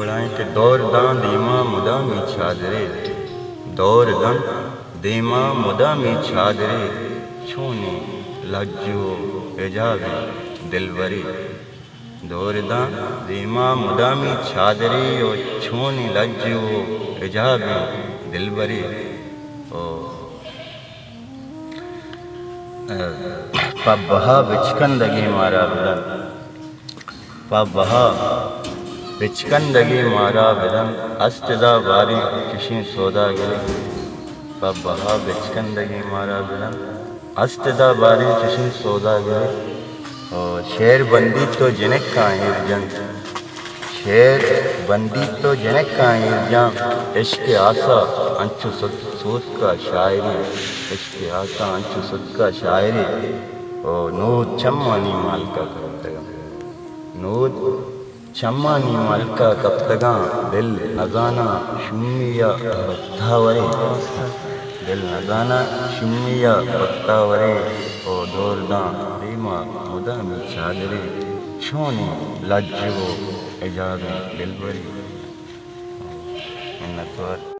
छोड़ाएँ कि दौर दां दीमा मुदामी छादरे दौर। दं दीमा मुदामी छादरे छोनी लज्जो एजाबे दिलवरी। दौर दां दीमा मुदामी छादरे और छोनी लज्जो एजाबे दिलवरी। ओ। पबहा बिचकंदगी मारा बिलन पबहा बिचकंदगी मारा बिलन अस्तदा बारी, किसी सौदा गिरे। पबहा बिचकंदगी मारा बिलन अस्तदा बारी, किसी सौदा गिरे। और शेर बंदी तो जनक का जन शेर बंदी तो जनक का जन इश्क आसा, अंचु सूद का शायरी। इश्क आसा, अंचु सूद का शायरी। और नूद चम्मानी मालका कप्तगा नूद चम्मानी मालका कप्तगा, दिल नजाना शुमिया बत्तावरे दिल नजाना शुमिया बत्तावरे ओ दौरदा रीमा मुदामी चादरे, छोनी लज्जो एजाद मिन्नतवार